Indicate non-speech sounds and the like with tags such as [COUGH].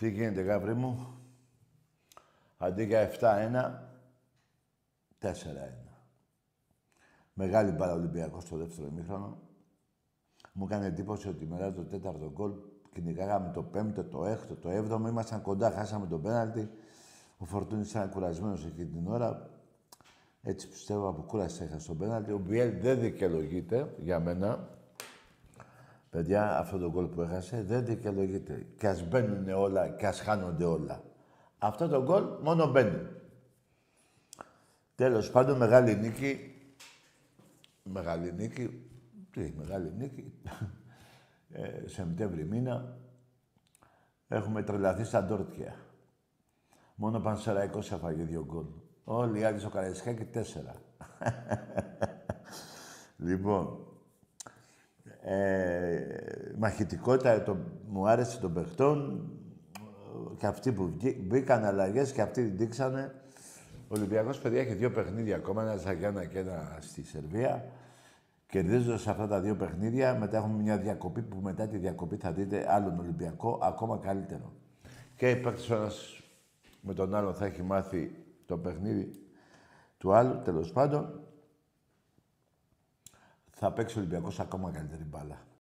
Τι γίνεται, γάβρι μου; Αντί για 7-1, 4-1. Μεγάλη μπάλα Ολυμπιακός στο δεύτερο ημίχρονο. Μου έκανε εντύπωση ότι μετά το τέταρτο γκολ κυνηγάγαμε το πέμπτο, το έκτο, το έβδομο. Ήμασταν κοντά, χάσαμε τον πέναλτι. Ο Φορτούνης ήταν κουρασμένος εκείνη την ώρα. Έτσι πιστεύω από κούραση έχασε τον πέναλτι. Ο Μπιέλ δεν δικαιολογείται για μένα. Παιδιά, αυτό το γκολ που έχασε δεν δικαιολογείται. Και ας μπαίνουν όλα και ας χάνονται όλα. Αυτό το γκολ μόνο μπαίνει. Τέλος πάντων, μεγάλη νίκη. Μεγάλη νίκη. Τι, μεγάλη νίκη. [LAUGHS] Ε, Σεπτέμβρη μήνα. Έχουμε τρελαθεί στα Ντόρτια. Μόνο ο Πανσεραϊκός έφαγε δύο γκολ. Όλοι οι άλλοι στο Καραϊσκάκι τέσσερα. [LAUGHS] λοιπόν, ε, μαχητικότητα το, μου άρεσε των παιχτών και αυτοί που μπήκαν αλλαγές και αυτοί δείξανε. Ο Ολυμπιακός, παιδιά, έχει δύο παιχνίδια ακόμα, ένα στα Γιάννα και ένα στη Σερβία. Κερδίζοντας αυτά τα δύο παιχνίδια, μετά έχουμε μια διακοπή που μετά τη διακοπή θα δείτε άλλον Ολυμπιακό ακόμα καλύτερο. Και η με τον άλλο θα έχει μάθει το παιχνίδι του άλλου, τέλος πάντων. Θα παίξει ο Ολυμπιακός ακόμα καλύτερη μπάλα.